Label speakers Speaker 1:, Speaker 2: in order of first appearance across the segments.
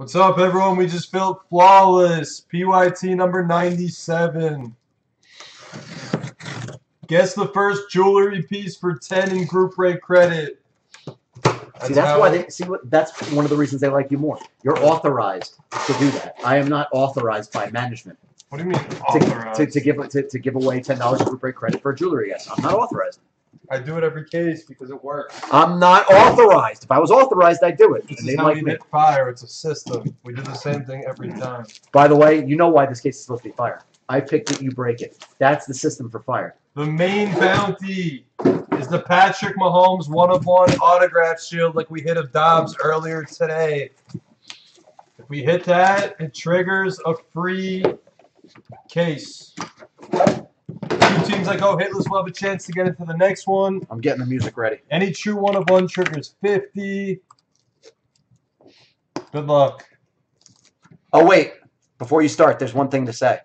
Speaker 1: What's up, everyone? We just filled Flawless, PYT number 97. Guess the first jewelry piece for 10 in group rate credit.
Speaker 2: See, that's why they see what that's one of the reasons they like you more. You're authorized to do that. I am not authorized by management
Speaker 1: What do you mean,
Speaker 2: to,
Speaker 1: authorized?
Speaker 2: to, to give to, to give away ten dollars group rate credit for a jewelry guest. I'm not authorized.
Speaker 1: I do it every case because it works.
Speaker 2: I'm not authorized. If I was authorized, I'd do it.
Speaker 1: This
Speaker 2: And
Speaker 1: is
Speaker 2: they
Speaker 1: how
Speaker 2: like me.
Speaker 1: hit fire. It's a system. We do the same thing every time.
Speaker 2: By the way, you know why this case is supposed to be fire. I picked it, you break it. That's the system for fire.
Speaker 1: The main bounty is the Patrick Mahomes one of one autograph shield like we hit of Dobbs earlier today. If we hit that, it triggers a free case. Two teams that oh, go hitless will have a chance to get into the next one.
Speaker 2: I'm getting the music ready.
Speaker 1: Any true one of one triggers 50. Good luck.
Speaker 2: Oh wait, before you start, there's one thing to say.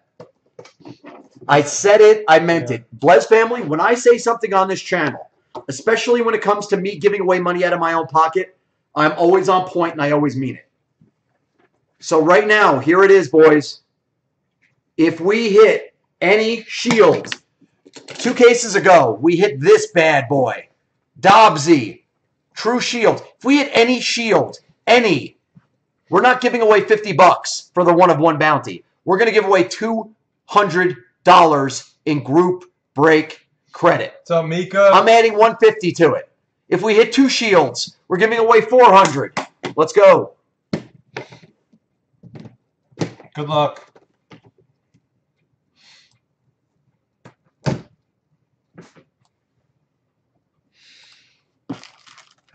Speaker 2: I said it, I meant
Speaker 1: Yeah.
Speaker 2: it. Blez family, when I say something on this channel, especially when it comes to me giving away money out of my own pocket, I'm always on point and I always mean it. So right now, here it is, boys. If we hit any shield, two cases ago, we hit this bad boy, Dobbsy, True Shield. If we hit any shield, any, we're not giving away 50 bucks for the one of one bounty. We're going to give away $200 in group break credit.
Speaker 1: Up, Mika?
Speaker 2: I'm adding 150 to it. If we hit two shields, we're giving away 400. Let's go.
Speaker 1: Good luck.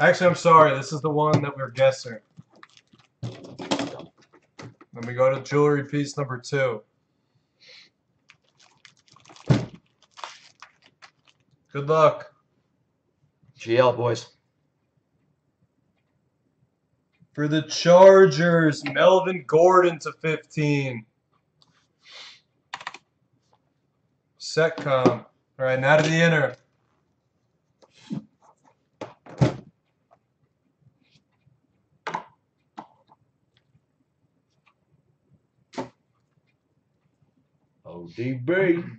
Speaker 1: Actually, I'm sorry. This is the one that we're guessing. Then we go to jewelry piece number two. Good luck.
Speaker 2: GL, boys.
Speaker 1: For the Chargers, Melvin Gordon to 15. Setcom. All right, now to the inner.
Speaker 2: ODB.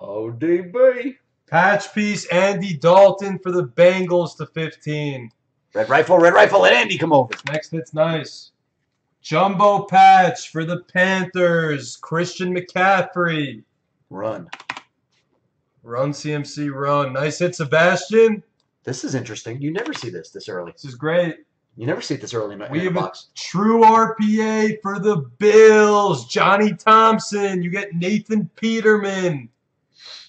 Speaker 2: ODB.
Speaker 1: Patch piece, Andy Dalton for the Bengals to 15.
Speaker 2: Red rifle, red rifle. Let Andy come over.
Speaker 1: Next hit's nice. Jumbo patch for the Panthers, Christian McCaffrey.
Speaker 2: Run.
Speaker 1: Run CMC run. Nice hit, Sebastian.
Speaker 2: This is interesting. You never see this this early.
Speaker 1: This is great.
Speaker 2: You never see it this early in
Speaker 1: We
Speaker 2: in
Speaker 1: have a
Speaker 2: box.
Speaker 1: true RPA for the Bills. Johnny Thompson. You get Nathan Peterman.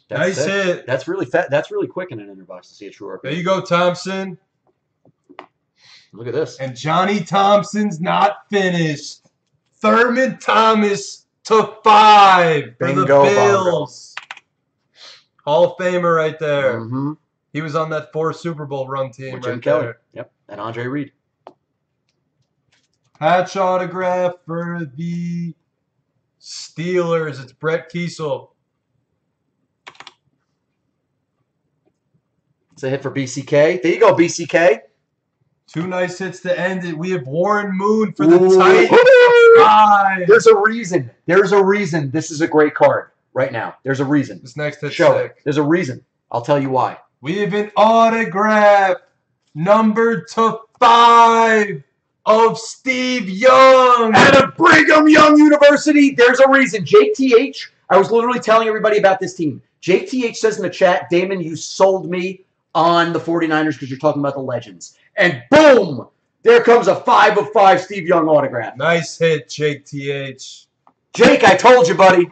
Speaker 2: That's
Speaker 1: nice
Speaker 2: it.
Speaker 1: hit.
Speaker 2: That's really fat. That's really quick in an inner box to see a true RPA.
Speaker 1: There you go, Thompson.
Speaker 2: Look at this.
Speaker 1: And Johnny Thompson's not finished. Thurman Thomas to five for
Speaker 2: Bingo,
Speaker 1: the
Speaker 2: bongo.
Speaker 1: Bills. Hall of Famer right there.
Speaker 2: Mm-hmm.
Speaker 1: He was on that four Super Bowl run team
Speaker 2: With Jim
Speaker 1: right
Speaker 2: Kelly. Yep. And Andre Reed.
Speaker 1: Patch autograph for the Steelers. It's Brett Keisel.
Speaker 2: It's a hit for BCK. There you go, BCK.
Speaker 1: Two nice hits to end it. We have Warren Moon for the
Speaker 2: Ooh.
Speaker 1: Titans.
Speaker 2: There's a reason. There's a reason this is a great card right now. There's a reason.
Speaker 1: This next hit's
Speaker 2: Show
Speaker 1: sick.
Speaker 2: it. There's a reason. I'll tell you why.
Speaker 1: We have an autograph numbered to five of Steve Young.
Speaker 2: At a Brigham Young University, there's a reason. JTH, I was literally telling everybody about this team. JTH says in the chat, Damon, you sold me on the 49ers because you're talking about the legends. And boom, there comes a five of five Steve Young autograph.
Speaker 1: Nice hit, JTH.
Speaker 2: Jake, I told you, buddy.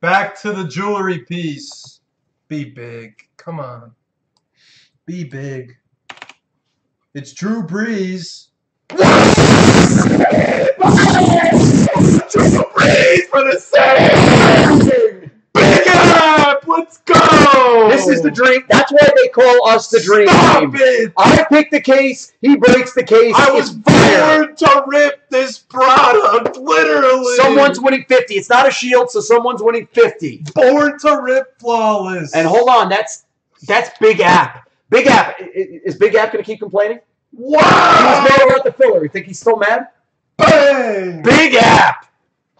Speaker 1: Back to the jewelry piece. Be big. Come on. Be big. It's Drew Brees. Drew Brees for the Saints. Big up. Let's go.
Speaker 2: This is the dream. That's why they call us the dream
Speaker 1: Stop
Speaker 2: team.
Speaker 1: it.
Speaker 2: I pick the case. He breaks the case.
Speaker 1: I was born to rip this product, literally.
Speaker 2: Someone's winning 50. It's not a shield, so someone's winning 50.
Speaker 1: born to rip flawless.
Speaker 2: And hold on, that's that's Big App. Big App. Is Big App going to keep complaining? He was
Speaker 1: wow!
Speaker 2: mad about the filler. You think he's still mad?
Speaker 1: Bang!
Speaker 2: Big app.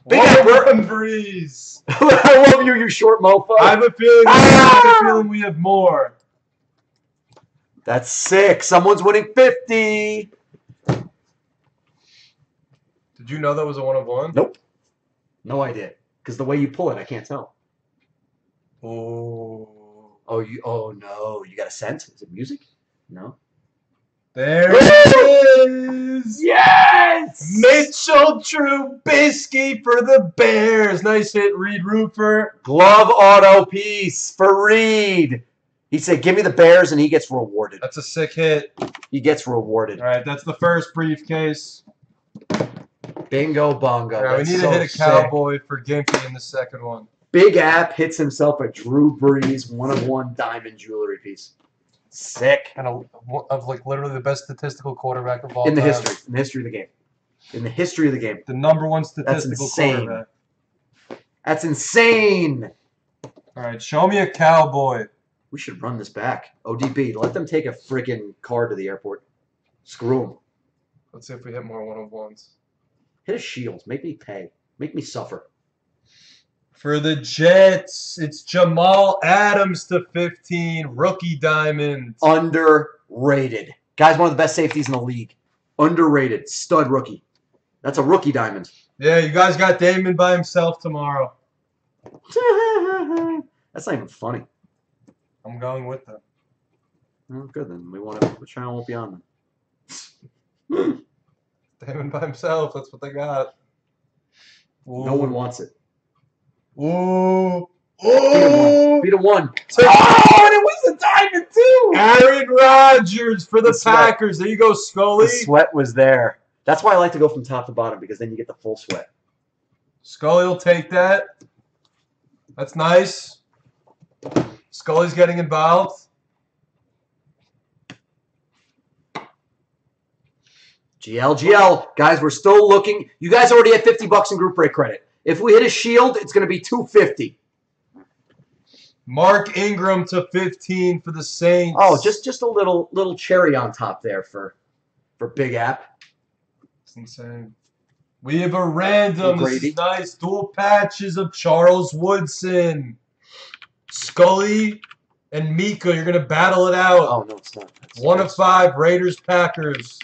Speaker 2: Big app.
Speaker 1: One Brees.
Speaker 2: I love you, you short mofo.
Speaker 1: I have a feeling. I
Speaker 2: Ah!
Speaker 1: have a feeling we have more.
Speaker 2: That's sick. Someone's winning 50.
Speaker 1: Did you know that was a one of one?
Speaker 2: Nope. No idea. Because the way you pull it, I can't tell.
Speaker 1: Oh.
Speaker 2: Oh, you. Oh no, you got a sense? Is it music? No.
Speaker 1: There it is.
Speaker 2: Yes.
Speaker 1: Mitchell Trubisky for the Bears. Nice hit, Reed Roofer.
Speaker 2: Glove auto piece for Reed. He said, "Give me the Bears," and he gets rewarded.
Speaker 1: That's a sick hit.
Speaker 2: He gets rewarded.
Speaker 1: All right, that's the first briefcase.
Speaker 2: Bingo bongo.
Speaker 1: All right, we need
Speaker 2: so
Speaker 1: to hit a
Speaker 2: sick.
Speaker 1: cowboy for Gimpy in the second one.
Speaker 2: Big App hits himself a Drew Brees one of one diamond jewelry piece. Sick.
Speaker 1: And a, of like literally the best statistical quarterback of all
Speaker 2: In the
Speaker 1: time.
Speaker 2: history. In the history of the game. In the history of the game.
Speaker 1: The number one statistical
Speaker 2: insane.
Speaker 1: quarterback.
Speaker 2: That's insane.
Speaker 1: All right, show me a cowboy.
Speaker 2: We should run this back. ODB, let them take a freaking car to the airport. Screw them.
Speaker 1: Let's see if we hit more one of ones.
Speaker 2: Hit a shield. Make me pay. Make me suffer.
Speaker 1: For the Jets, it's Jamal Adams to 15, rookie diamond.
Speaker 2: Underrated. Guy's one of the best safeties in the league. Underrated. Stud rookie. That's a rookie diamond.
Speaker 1: Yeah, you guys got Damon by himself tomorrow.
Speaker 2: That's not even funny.
Speaker 1: I'm going with them.
Speaker 2: Oh, good then. We want to. The channel won't be on then.
Speaker 1: Damon by himself. That's what they got.
Speaker 2: No one wants it.
Speaker 1: Ooh.
Speaker 2: Beat him
Speaker 1: Ooh.
Speaker 2: one. Beat one. Ah!
Speaker 1: Oh, and it was a diamond too. Aaron Rodgers for the,
Speaker 2: The.
Speaker 1: Packers. There you go, Scully.
Speaker 2: The sweat was there. That's why I like to go from top to bottom because then you get the full sweat.
Speaker 1: Scully will take that. That's nice. Scully's getting involved.
Speaker 2: GL, GL. Guys, we're still looking. You guys already had 50 bucks in group break credit. If we hit a shield, it's going to be 250.
Speaker 1: Mark Ingram to 15 for the Saints.
Speaker 2: Oh, just just a little little cherry on top there for for Big App.
Speaker 1: It's insane. We have a random. This is nice. Dual patches of Charles Woodson. Scully and Mika, you're going to battle it out.
Speaker 2: Oh no, it's not. That's-
Speaker 1: One of five, Raiders, Packers.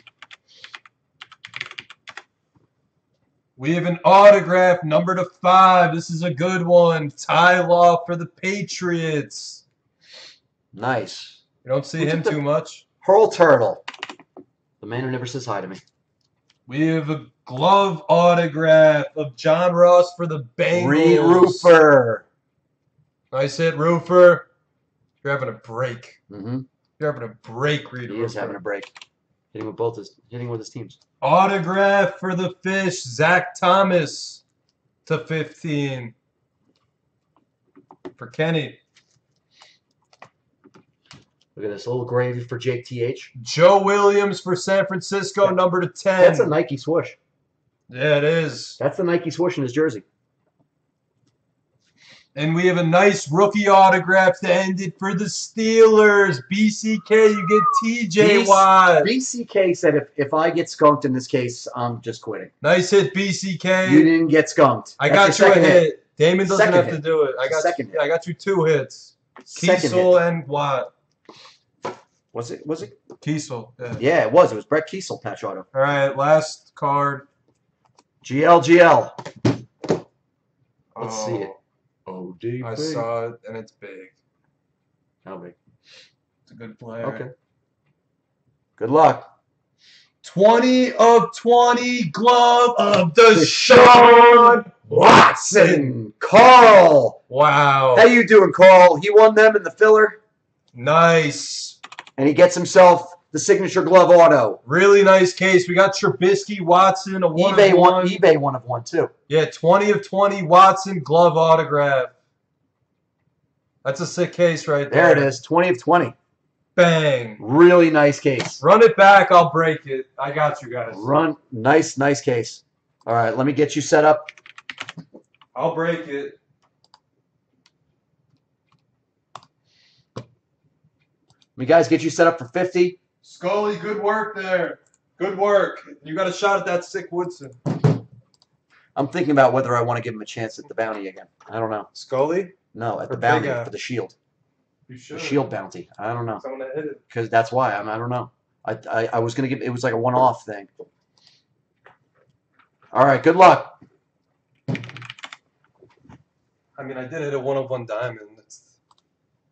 Speaker 1: We have an autograph, number to five. This is a good one. Ty Law for the Patriots.
Speaker 2: Nice.
Speaker 1: You don't see
Speaker 2: Who
Speaker 1: him too much.
Speaker 2: Hurl Turtle. The man who never says hi to me.
Speaker 1: We have a glove autograph of John Ross for the Bengals.
Speaker 2: Reed Roofer.
Speaker 1: Nice hit, Roofer. You're having a break.
Speaker 2: Mm-hmm.
Speaker 1: You're having a break, Reed
Speaker 2: He
Speaker 1: Roofer.
Speaker 2: is having a break. Hitting with both his hitting with his teams.
Speaker 1: Autograph for the fish, Zach Thomas to 15. For Kenny.
Speaker 2: Look at this little gravy for Jake TH.
Speaker 1: Joe Williams for San Francisco, number to 10.
Speaker 2: That's a Nike swoosh.
Speaker 1: yeah, it is.
Speaker 2: That's the Nike swoosh in his jersey.
Speaker 1: And we have a nice rookie autograph to end it for the Steelers. BCK, you get TJ Watt.
Speaker 2: BCK said if, if I get skunked in this case, I'm just quitting.
Speaker 1: Nice hit, BCK.
Speaker 2: You didn't get skunked.
Speaker 1: I
Speaker 2: That's
Speaker 1: got you a
Speaker 2: second
Speaker 1: hit. Damon doesn't
Speaker 2: Second
Speaker 1: have
Speaker 2: hit.
Speaker 1: to do it. I got
Speaker 2: Second
Speaker 1: you,
Speaker 2: hit.
Speaker 1: I got you two hits.
Speaker 2: Second
Speaker 1: Keisel
Speaker 2: hit.
Speaker 1: and Watt.
Speaker 2: Was it? Was it?
Speaker 1: Keisel. Yeah.
Speaker 2: Yeah, it was. It was Brett Keisel patch auto.
Speaker 1: All right, last card.
Speaker 2: GLGL. Let's see oh. it.
Speaker 1: Oh,
Speaker 2: OD.
Speaker 1: I saw it, and it's big.
Speaker 2: How big?
Speaker 1: It's a good player.
Speaker 2: Okay. Good luck.
Speaker 1: 20 of 20 glove of Deshaun
Speaker 2: Deshaun Watson. Carl.
Speaker 1: Wow.
Speaker 2: How you doing, Carl? He won them in the filler,
Speaker 1: Nice.
Speaker 2: and he gets himself the signature glove auto.
Speaker 1: Really nice case. We got Trubisky, Watson, a one
Speaker 2: eBay
Speaker 1: of
Speaker 2: one.
Speaker 1: one.
Speaker 2: eBay one of one too.
Speaker 1: Yeah, 20 of 20 Watson glove autograph. That's a sick case right there.
Speaker 2: There it is. Twenty of twenty.
Speaker 1: Bang.
Speaker 2: Really nice case.
Speaker 1: Run it back. I'll break it. I got you guys.
Speaker 2: Run. Nice, nice case. All right, let me get you set up.
Speaker 1: I'll break it.
Speaker 2: Let me guys get you set up for fifty.
Speaker 1: Scully, good work there. Good work. You got a shot at that sick Woodson.
Speaker 2: I'm thinking about whether I want to give him a chance at the bounty again. I don't know.
Speaker 1: Scully?
Speaker 2: No, at the bounty
Speaker 1: uh,
Speaker 2: for the shield.
Speaker 1: You should.
Speaker 2: The shield bounty. I don't know.
Speaker 1: I'm gonna hit it.
Speaker 2: because that's why I'm. I don't know. I, I I was gonna give. It was like a one-off thing. All right. Good luck.
Speaker 1: I mean, I did hit a one of one diamond. It's,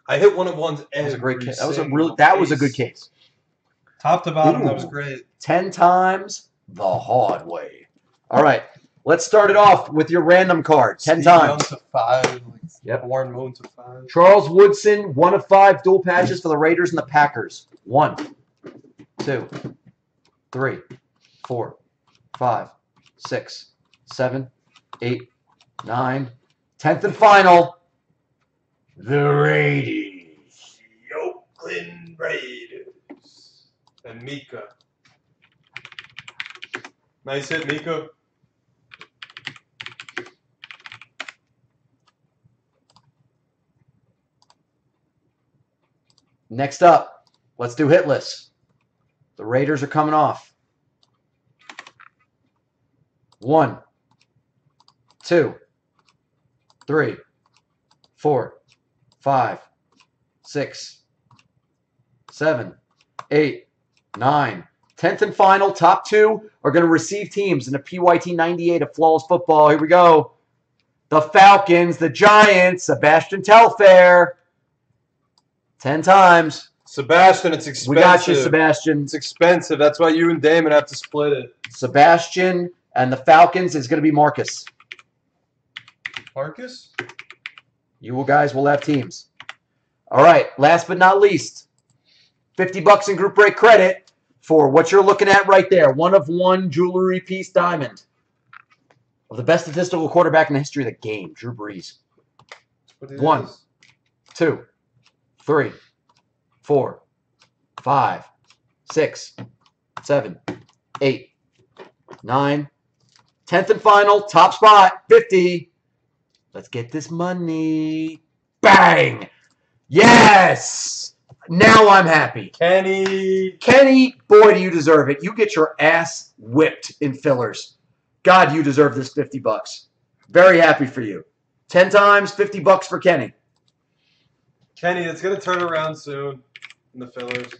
Speaker 1: I hit one of ones.
Speaker 2: That was a great case. That was a
Speaker 1: single
Speaker 2: real. That was a good
Speaker 1: case. Top to bottom, that was great.
Speaker 2: Ten times the hard way. All right. Let's start it off with your random card. Ten
Speaker 1: Steve Young
Speaker 2: times.
Speaker 1: to five. Like
Speaker 2: Yep.
Speaker 1: Warren Moon to five.
Speaker 2: Charles Woodson, one of five dual patches for the Raiders and the Packers. One, two, three, four, five, six, seven, eight, nine. Tenth and final. The Raiders.
Speaker 1: The Oakland Raiders. And Mika. Nice hit, Mika.
Speaker 2: Next up, let's do hitless. The Raiders are coming off. One, two, three, four, five, six, seven, eight, nine. Tenth and final, top two are going to receive teams in a PYT 98 of Flawless Football. Here we go. The Falcons, the Giants, Sebastian Telfair. Ten times.
Speaker 1: Sebastian, it's expensive.
Speaker 2: We got you, Sebastian.
Speaker 1: It's expensive. That's why you and Damon have to split it.
Speaker 2: Sebastian and the Falcons is going to be Marcus.
Speaker 1: Marcus?
Speaker 2: You guys will have teams. All right. Last but not least, 50 bucks in group break credit for what you're looking at right there. One of one jewelry piece diamond of the best statistical quarterback in the history of the game, Drew Brees.
Speaker 1: That's what it
Speaker 2: One.
Speaker 1: is.
Speaker 2: two, three, four, five, six, seven, eight, nine, tenth and final, top spot, 50. Let's get this money. Bang! Yes! Now I'm happy.
Speaker 1: Kenny.
Speaker 2: Kenny, boy, do you deserve it. You get your ass whipped in fillers. God, you deserve this 50 bucks. Very happy for you. 10 times, 50 bucks for Kenny.
Speaker 1: Kenny, it's gonna turn around soon in the fillers.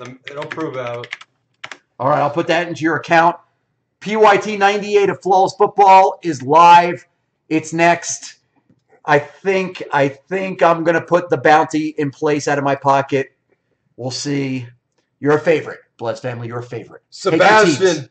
Speaker 1: Um, it'll prove out.
Speaker 2: All right, I'll put that into your account. PYT 98 of Flawless Football is live. It's next. I think I think I'm gonna put the bounty in place out of my pocket. We'll see. You're a favorite. Blez family, you're a favorite.
Speaker 1: Sebastian